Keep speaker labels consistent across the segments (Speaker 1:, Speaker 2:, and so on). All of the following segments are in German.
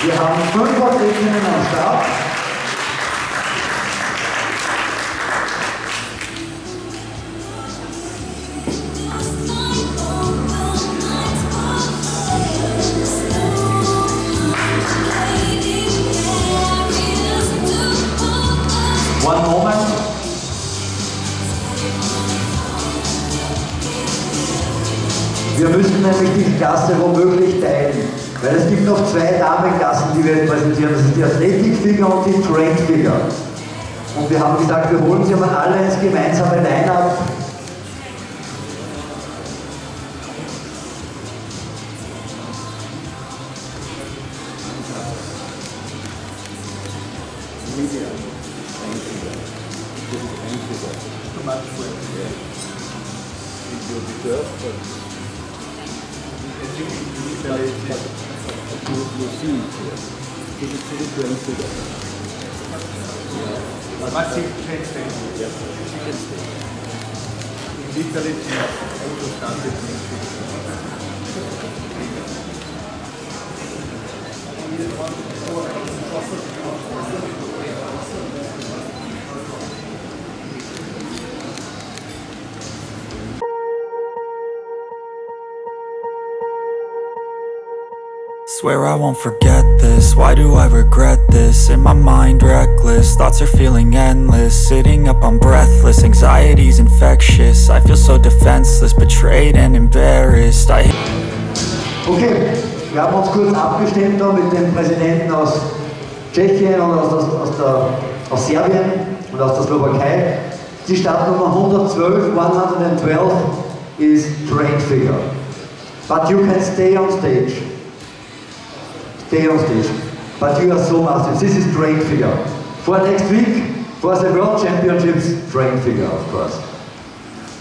Speaker 1: Wir haben fünf Athletinnen am Start. One moment. Wir müssen nämlich die Klasse womöglich teilen, weil es gibt noch zwei Damenklassen, die wir präsentieren. Das ist die Athletikfigure und die Figure. Und wir haben gesagt, wir holen sie aber alle ins gemeinsame Line-Up.
Speaker 2: Yeah. That's it, train station. Yep. Chicken. In Italy, it's also started in
Speaker 3: Swear I won't forget this. Why do I regret this? In my mind, reckless. Thoughts are feeling endless. Sitting up, I'm breathless. Anxiety's infectious. I feel so defenseless, betrayed and embarrassed. I.
Speaker 1: Okay, wir haben uns kurz abgestimmt mit dem Präsidenten aus Tschechien und aus, aus, aus, der, aus Serbien und aus der Slowakei. Die Startnummer 112, 112 is trained figure. But you can stay on stage. Stay on stage. But you are so massive. This is trained figure. For next week, for the World Championships, trained figure, of course.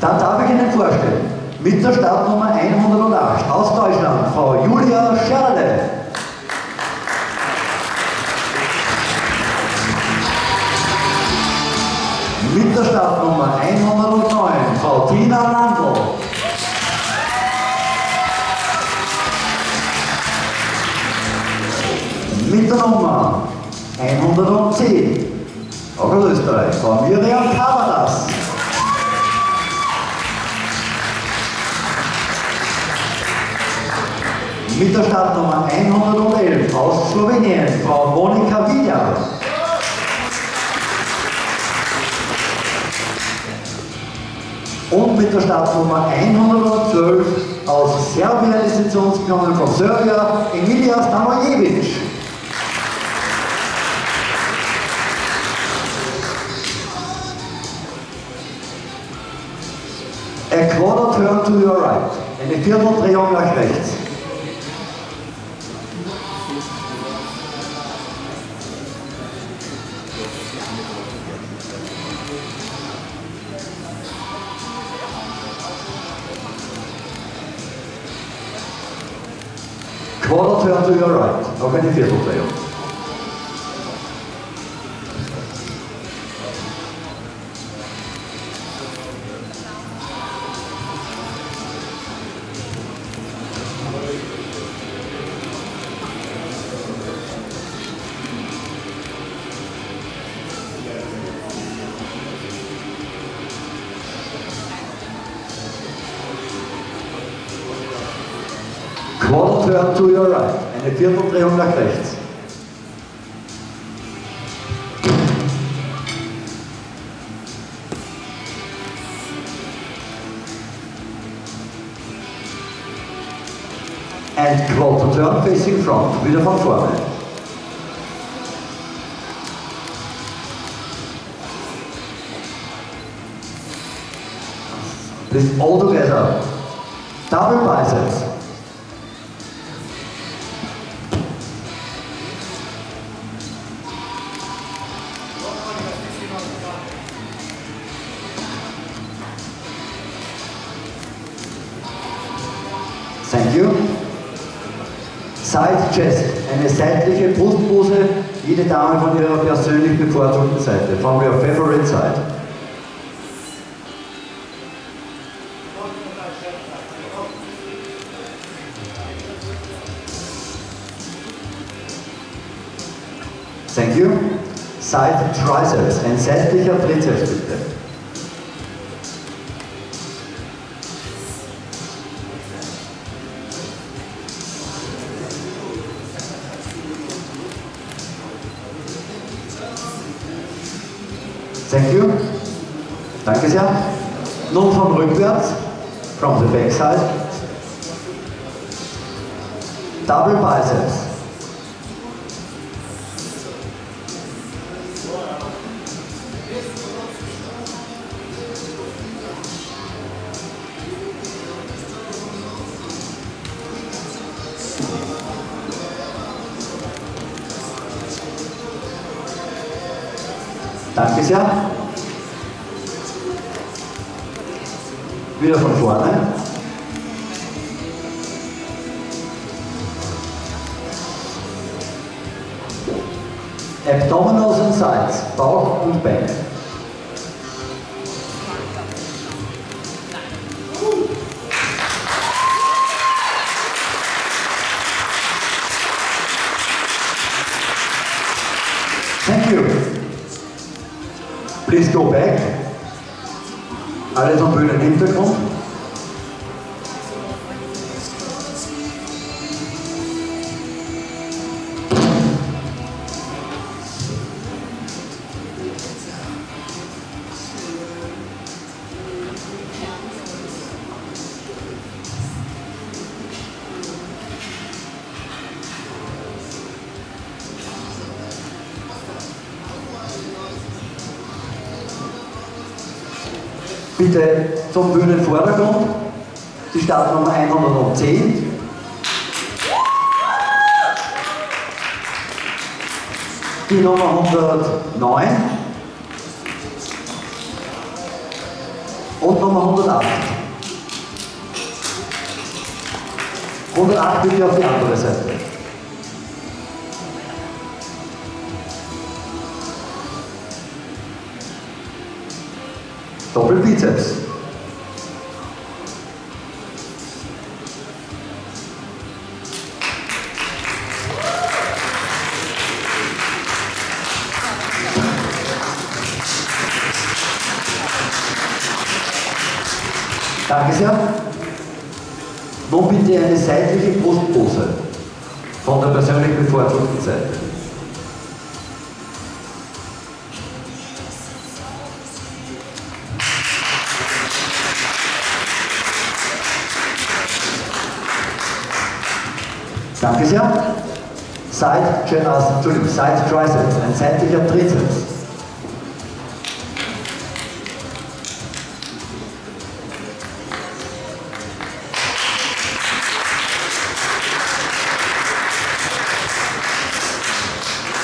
Speaker 1: Dann darf ich Ihnen vorstellen, mit der Startnummer 108 aus Deutschland, Frau Julia Scherle. Mit der Startnummer 109, Frau Tina Landl. Mit der Nummer 110, auch aus Österreich, Frau Miriam Kavadas. Mit der Startnummer 111 aus Slowenien, Frau Monika Vidja. Und mit der Startnummer 112 aus Serbien ist sie zu uns gekommen, von Serbia, Emilia Stanojevic. turn to your right, and if you will triangle like rechts. Quarter turn to your right, noch eine Viertel. Quarter turn to your right. Eine Vierteldrehung nach rechts. And quarter turn facing front. Wieder von vorne. This all together. Double biceps. You. Side Chest, eine seitliche Brustpose, jede Dame von ihrer persönlich bevorzugten Seite, from your favorite side. Thank you. Side Triceps, ein seitlicher Trizeps bitte. Thank you. Danke sehr. Nun von rückwärts, from the back side. Double biceps. Danke sehr. Wieder von vorne. Abdominals and sides, Bauch und Beine. Go back. Alles am Bühnenhintergrund. Bitte zum Bühnenvordergrund. Die Startnummer 110. Die Nummer 109. Und Nummer 108. 108 bitte auf die andere Seite. Doppelbizeps. Danke sehr. Nun bitte eine seitliche Brustpose von der persönlich bevorzugten Seite. Danke sehr. Side, also, Entschuldigung, Side Triceps, ein seitlicher Trizeps.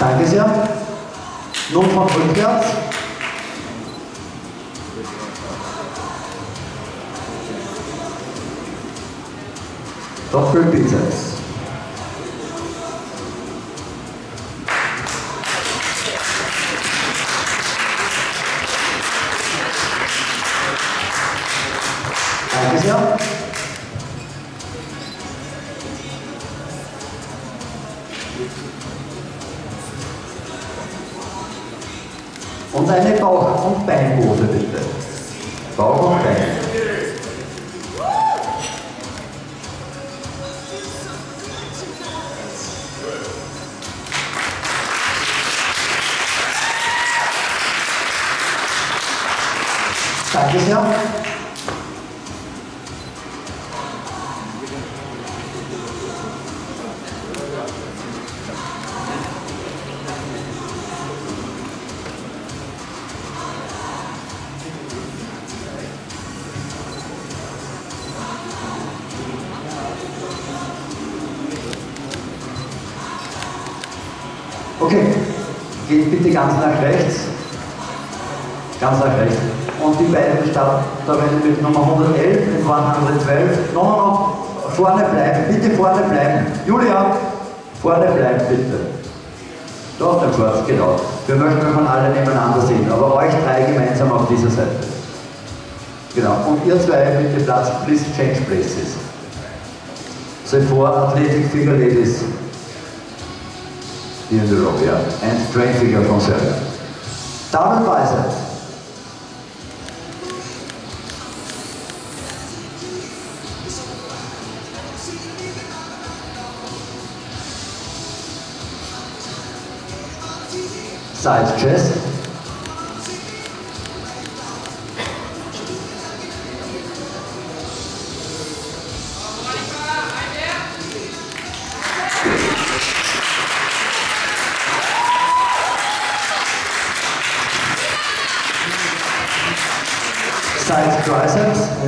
Speaker 1: Danke sehr. Nun von rückwärts. Doppelbizeps. Und eine Bauch- und Beinpose bitte. Bauch und Bein. Danke sehr. Okay, geht bitte ganz nach rechts. Ganz nach rechts. Und die beiden dabei mit Nummer 111 und 112. Nochmal noch vorne bleiben, bitte vorne bleiben. Julia, vorne bleiben bitte. Da auf dem Platz, genau. Wir möchten euch alle nebeneinander sehen, aber euch drei gemeinsam auf dieser Seite. Genau. Und ihr zwei bitte Platz, please change places. So for Athletic Figure Ladies. In the row, yeah. And train figure from Serbia. Double bicep. Side chest.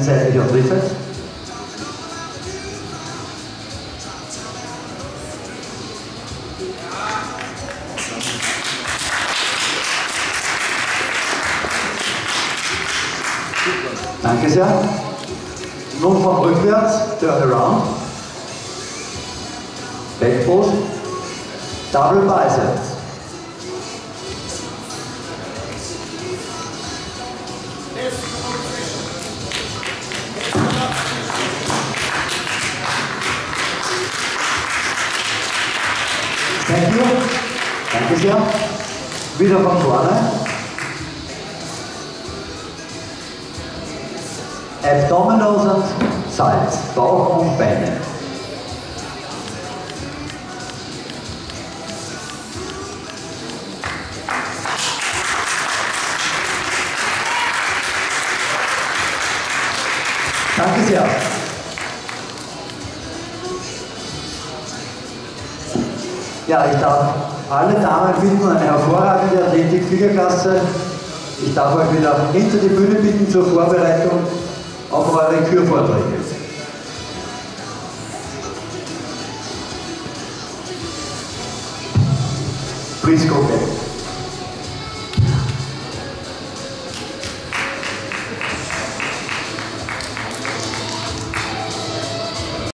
Speaker 1: Side your triceps. Danke sehr. Nun von rückwärts, turn around. Back pose. Double biceps. Sehr. Wieder von vorne. Abdominals und Sides, Bauch und Beine. Danke sehr. Ja, ich darf alle Damen bitten, eine hervorragende Athletik-Fliegerklasse. Ich darf euch wieder hinter die Bühne bitten zur Vorbereitung auf eure Kürvorträge. Please go back.